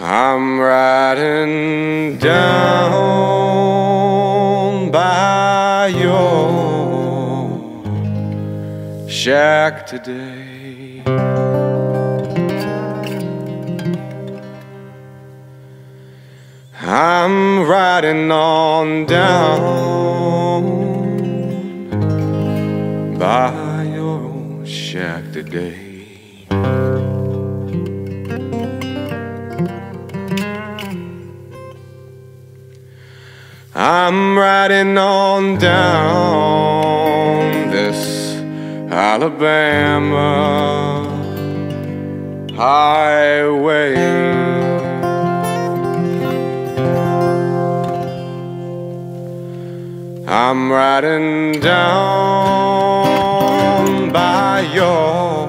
I'm riding down by your shack today. I'm riding on down by your shack today. I'm riding on down this Alabama highway. I'm riding down by your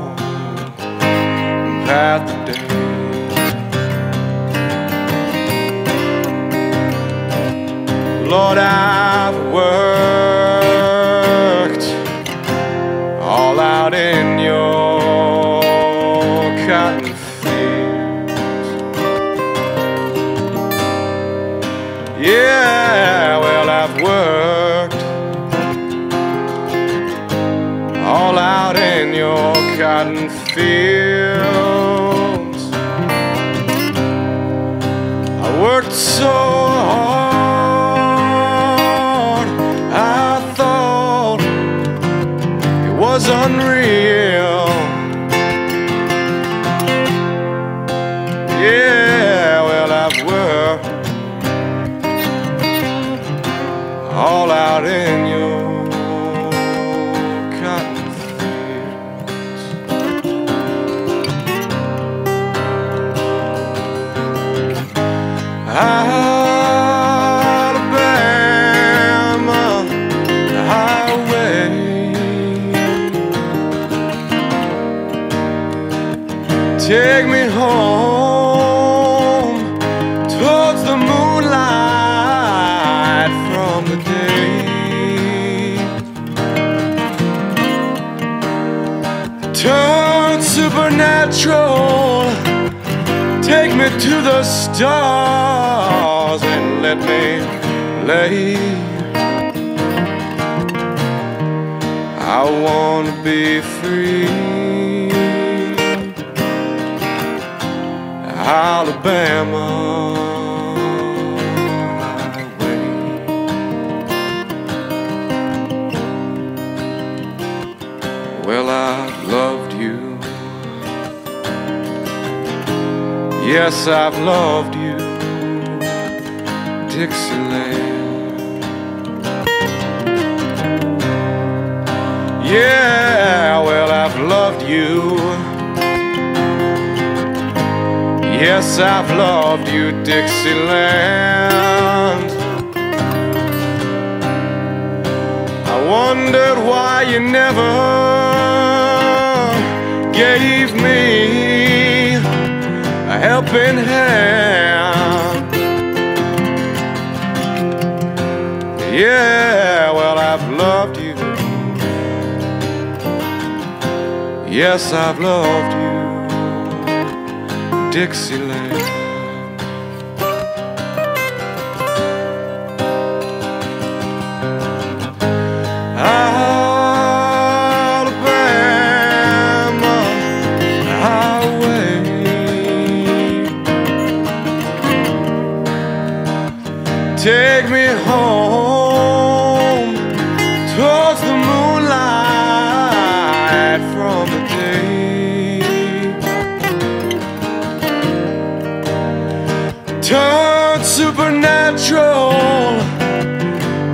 path today. Lord, I've worked all out in your cotton fields. Yeah, well, I've worked all out in your cotton fields. I worked so hard. Unreal. Take me home towards the moonlight from the day. Turn supernatural. Take me to the stars and let me lay. I wanna be free. Alabama. highway. Well, I've loved you. Yes, I've loved you, Dixieland. Yeah, well, I've loved you. Yes, I've loved you, Dixieland. I wondered why you never gave me a helping hand. Yeah, well, I've loved you. Yes, I've loved you, Dixieland. Alabama highway. Take me home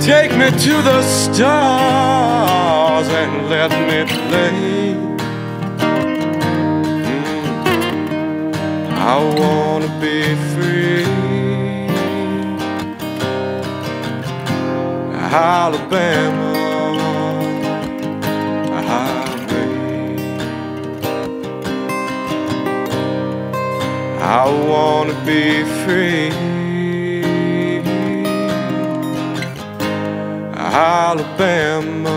Take me to the stars and let me play. Mm. I wanna be free. Alabama highway. I wanna be free. Alabama